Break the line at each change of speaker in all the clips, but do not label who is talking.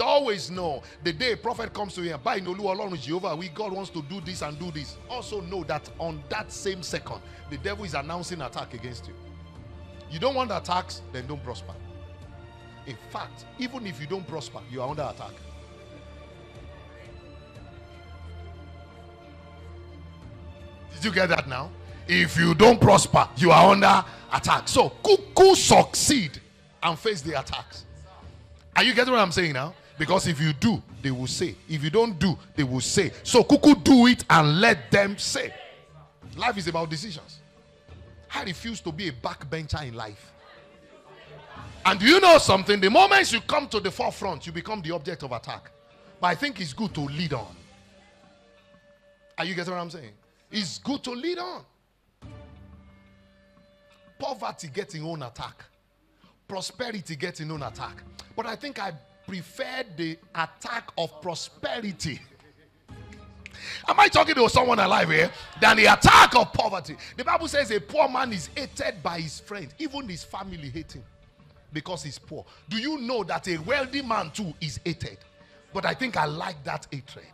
Always know The day a prophet comes to him, by Nolu Olorun Jehovah, we God wants to do this and do this. Also know that on that same second, the devil is announcing attack against you. You don't want attacks, then don't prosper. In fact, even if you don't prosper, you are under attack. Did you get that now? If you don't prosper, you are under attack. So, cuckoo succeed and face the attacks. Are you getting what I'm saying now? Because if you do, they will say. If you don't do, they will say. So, cuckoo do it and let them say. Life is about decisions. I refuse to be a backbencher in life. And do you know something? The moment you come to the forefront, you become the object of attack. But I think it's good to lead on. Are you getting what I'm saying? It's good to lead on. Poverty gets its own attack. Prosperity gets its own attack. But I think I prefer the attack of prosperity. Am I talking to someone alive here? Than the attack of poverty. The Bible says a poor man is hated by his friends, even his family hate him because he's poor. Do you know that a wealthy man too is hated? But I think I like that hatred.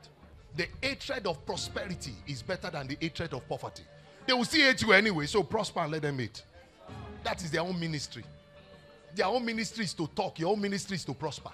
The hatred of prosperity is better than the hatred of poverty. They will still hate you anyway, so prosper and let them hate. That is their own ministry. Their own ministry is to talk, your own ministry is to prosper.